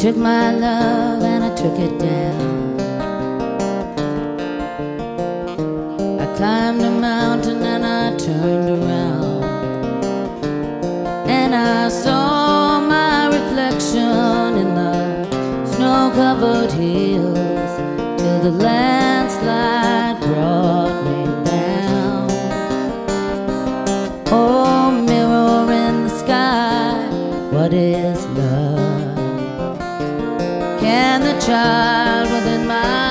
took my love and I took it down. I climbed a mountain and I turned around. And I saw my reflection in the snow covered hills till the landslide brought me down. Oh, mirror in the sky, what is love? and the child within my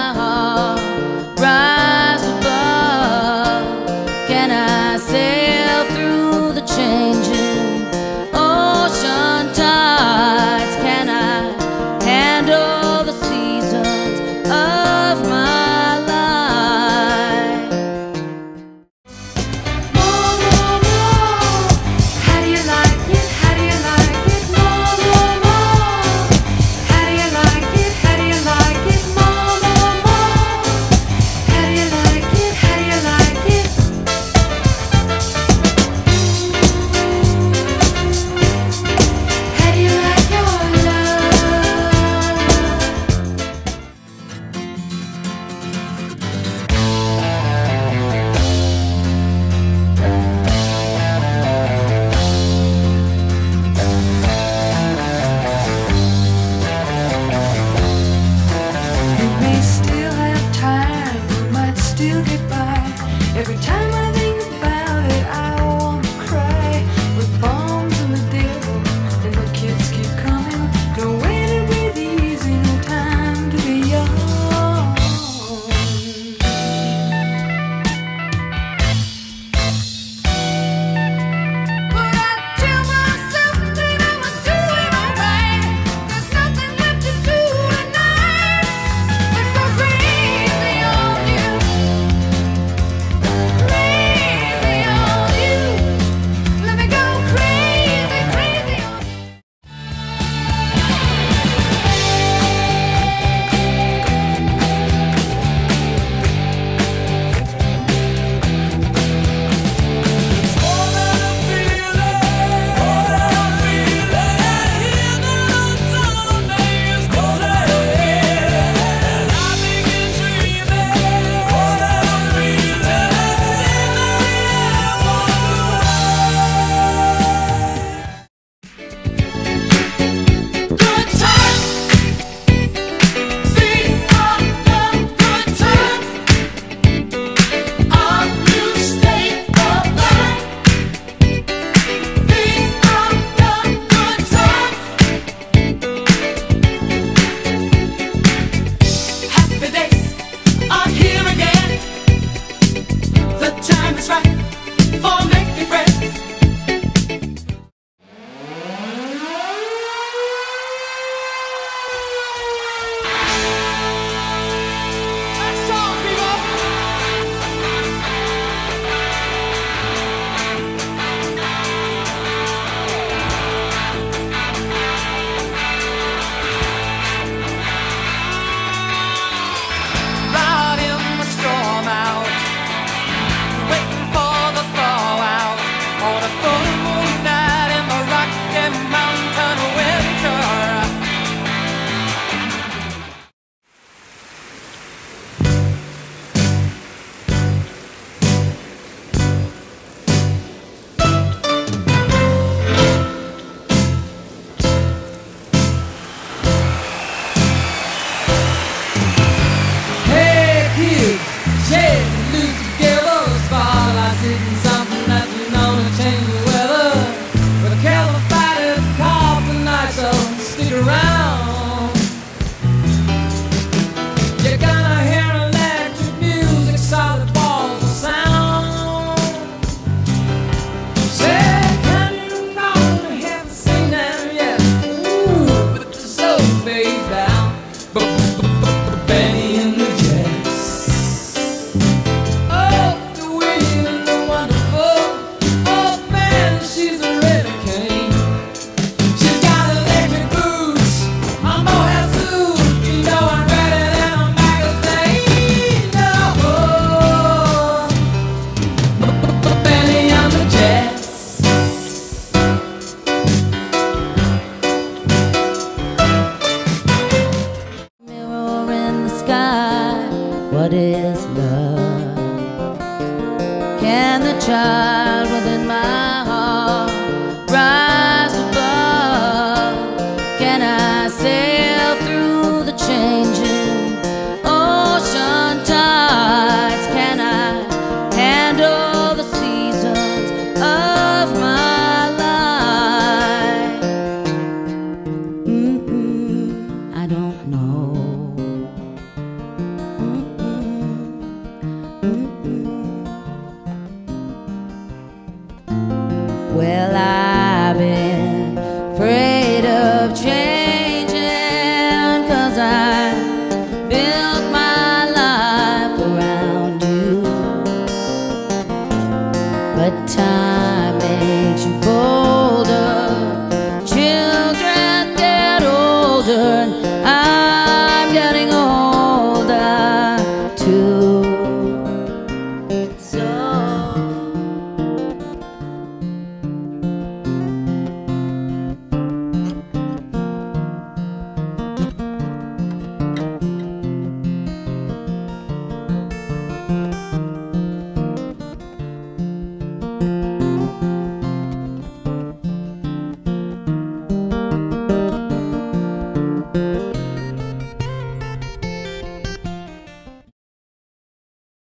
Can the child within my